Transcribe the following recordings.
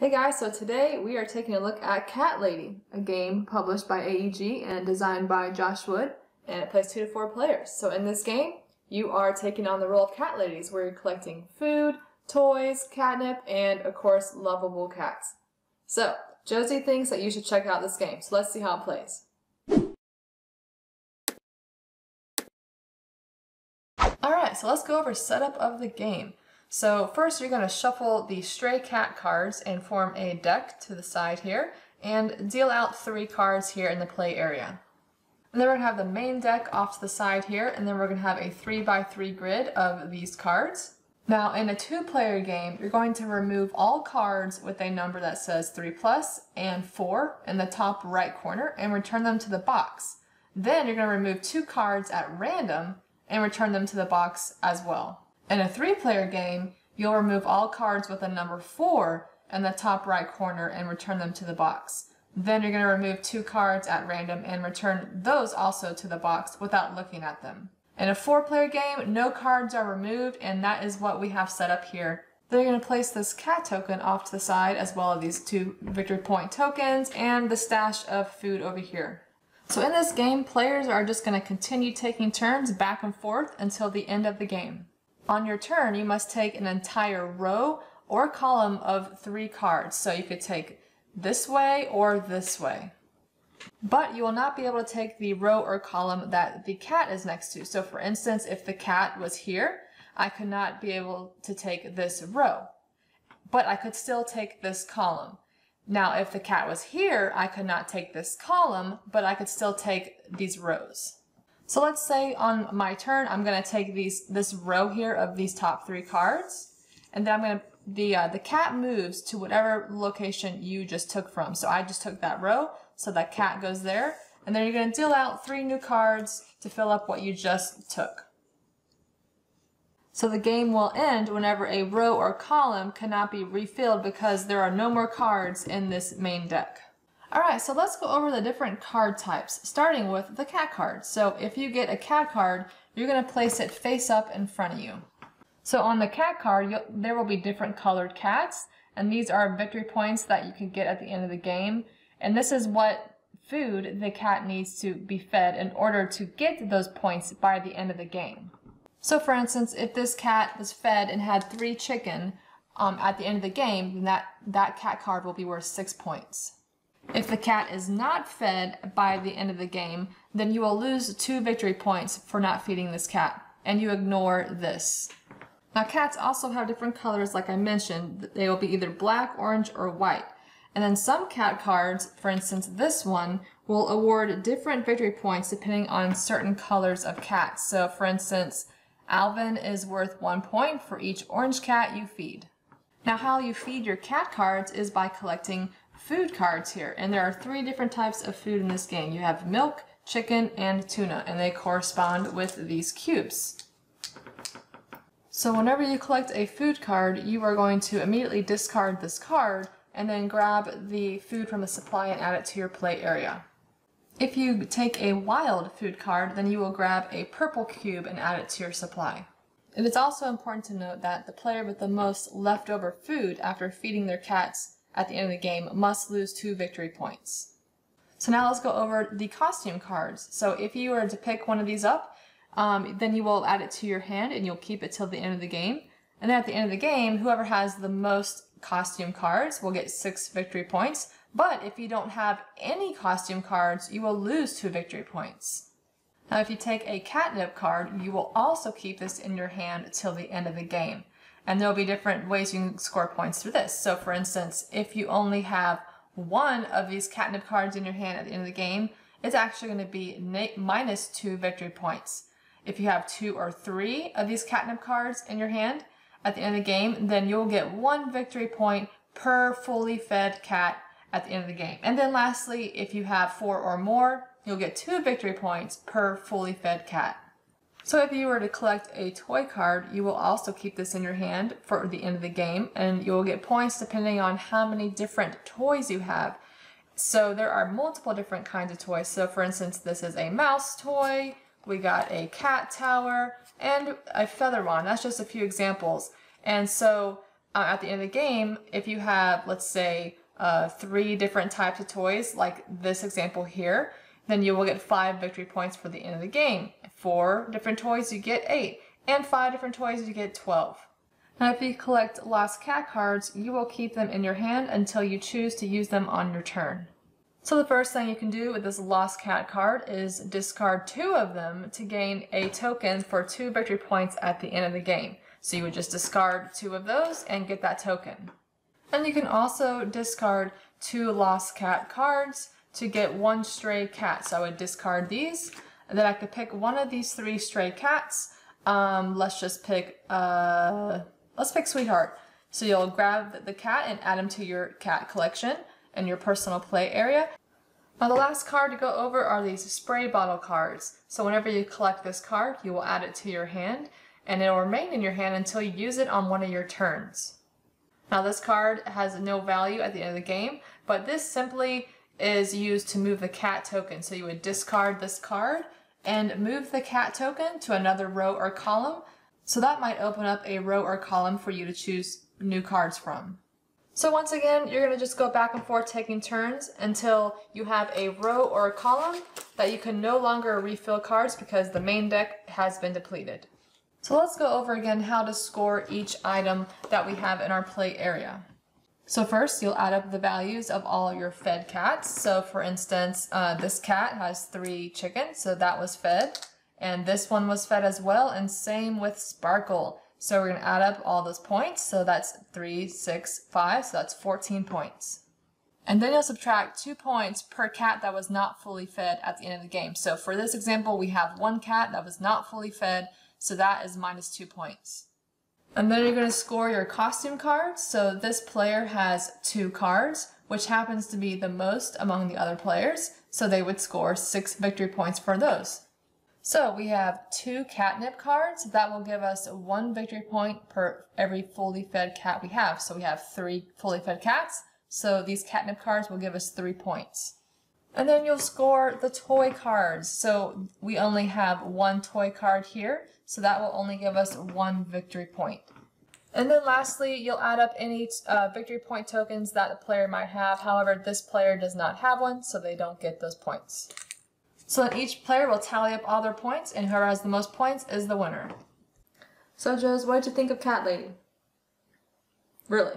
Hey guys, so today we are taking a look at Cat Lady, a game published by AEG and designed by Josh Wood, and it plays two to four players. So in this game, you are taking on the role of cat ladies where you're collecting food, toys, catnip, and of course, lovable cats. So, Josie thinks that you should check out this game, so let's see how it plays. Alright, so let's go over setup of the game. So first you're going to shuffle the stray cat cards and form a deck to the side here and deal out three cards here in the play area. And then we're going to have the main deck off to the side here and then we're going to have a 3 by 3 grid of these cards. Now in a two player game you're going to remove all cards with a number that says 3 plus and 4 in the top right corner and return them to the box. Then you're going to remove two cards at random and return them to the box as well. In a three-player game, you'll remove all cards with a number 4 in the top right corner and return them to the box. Then you're going to remove two cards at random and return those also to the box without looking at them. In a four-player game, no cards are removed, and that is what we have set up here. Then you're going to place this cat token off to the side, as well as these two victory point tokens, and the stash of food over here. So in this game, players are just going to continue taking turns back and forth until the end of the game. On your turn, you must take an entire row or column of three cards. So you could take this way or this way. But you will not be able to take the row or column that the cat is next to. So for instance, if the cat was here, I could not be able to take this row. But I could still take this column. Now, if the cat was here, I could not take this column, but I could still take these rows. So let's say on my turn, I'm going to take these this row here of these top three cards, and then I'm going to the uh, the cat moves to whatever location you just took from. So I just took that row, so that cat goes there, and then you're going to deal out three new cards to fill up what you just took. So the game will end whenever a row or column cannot be refilled because there are no more cards in this main deck. Alright, so let's go over the different card types, starting with the cat card. So if you get a cat card, you're going to place it face up in front of you. So on the cat card, there will be different colored cats, and these are victory points that you can get at the end of the game. And this is what food the cat needs to be fed in order to get those points by the end of the game. So for instance, if this cat was fed and had three chicken um, at the end of the game, then that, that cat card will be worth six points. If the cat is not fed by the end of the game, then you will lose two victory points for not feeding this cat, and you ignore this. Now cats also have different colors like I mentioned. They will be either black, orange, or white. And then some cat cards, for instance this one, will award different victory points depending on certain colors of cats. So for instance, Alvin is worth one point for each orange cat you feed. Now how you feed your cat cards is by collecting food cards here. And there are three different types of food in this game. You have milk, chicken, and tuna, and they correspond with these cubes. So whenever you collect a food card, you are going to immediately discard this card and then grab the food from the supply and add it to your play area. If you take a wild food card, then you will grab a purple cube and add it to your supply. It is also important to note that the player with the most leftover food after feeding their cats at the end of the game must lose two victory points. So now let's go over the costume cards. So if you were to pick one of these up, um, then you will add it to your hand and you'll keep it till the end of the game. And then at the end of the game, whoever has the most costume cards will get six victory points. But if you don't have any costume cards, you will lose two victory points. Now if you take a catnip card, you will also keep this in your hand till the end of the game. And there'll be different ways you can score points through this. So for instance, if you only have one of these catnip cards in your hand at the end of the game, it's actually going to be minus two victory points. If you have two or three of these catnip cards in your hand at the end of the game, then you'll get one victory point per fully fed cat at the end of the game. And then lastly, if you have four or more, you'll get two victory points per fully fed cat. So if you were to collect a toy card, you will also keep this in your hand for the end of the game and you will get points depending on how many different toys you have. So there are multiple different kinds of toys. So for instance, this is a mouse toy, we got a cat tower, and a feather wand. That's just a few examples. And so uh, at the end of the game, if you have, let's say, uh, three different types of toys, like this example here, then you will get five victory points for the end of the game. Four different toys, you get eight. And five different toys, you get 12. Now if you collect lost cat cards, you will keep them in your hand until you choose to use them on your turn. So the first thing you can do with this lost cat card is discard two of them to gain a token for two victory points at the end of the game. So you would just discard two of those and get that token. And you can also discard two lost cat cards to get one stray cat. So I would discard these, and then I could pick one of these three stray cats. Um, let's just pick, uh, let's pick Sweetheart. So you'll grab the cat and add him to your cat collection and your personal play area. Now the last card to go over are these spray bottle cards. So whenever you collect this card, you will add it to your hand and it will remain in your hand until you use it on one of your turns. Now this card has no value at the end of the game, but this simply is used to move the cat token. So you would discard this card and move the cat token to another row or column. So that might open up a row or column for you to choose new cards from. So once again, you're going to just go back and forth taking turns until you have a row or a column that you can no longer refill cards because the main deck has been depleted. So let's go over again how to score each item that we have in our play area. So first, you'll add up the values of all your fed cats. So for instance, uh, this cat has three chickens, so that was fed. And this one was fed as well, and same with Sparkle. So we're gonna add up all those points. So that's three, six, five, so that's 14 points. And then you'll subtract two points per cat that was not fully fed at the end of the game. So for this example, we have one cat that was not fully fed, so that is minus two points. And then you're going to score your costume cards. So this player has two cards, which happens to be the most among the other players. So they would score six victory points for those. So we have two catnip cards. That will give us one victory point per every fully fed cat we have. So we have three fully fed cats. So these catnip cards will give us three points. And then you'll score the toy cards. So we only have one toy card here. So that will only give us one victory point. And then lastly, you'll add up any uh, victory point tokens that the player might have. However, this player does not have one, so they don't get those points. So then each player will tally up all their points, and whoever has the most points is the winner. So, Joes, what did you think of Cat Lady? Really?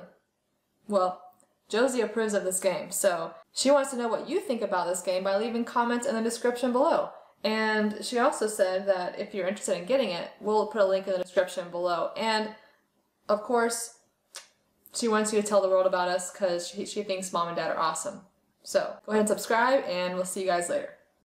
Well, Josie approves of this game, so she wants to know what you think about this game by leaving comments in the description below. And she also said that if you're interested in getting it, we'll put a link in the description below. And of course, she wants you to tell the world about us because she, she thinks mom and dad are awesome. So go ahead and subscribe, and we'll see you guys later.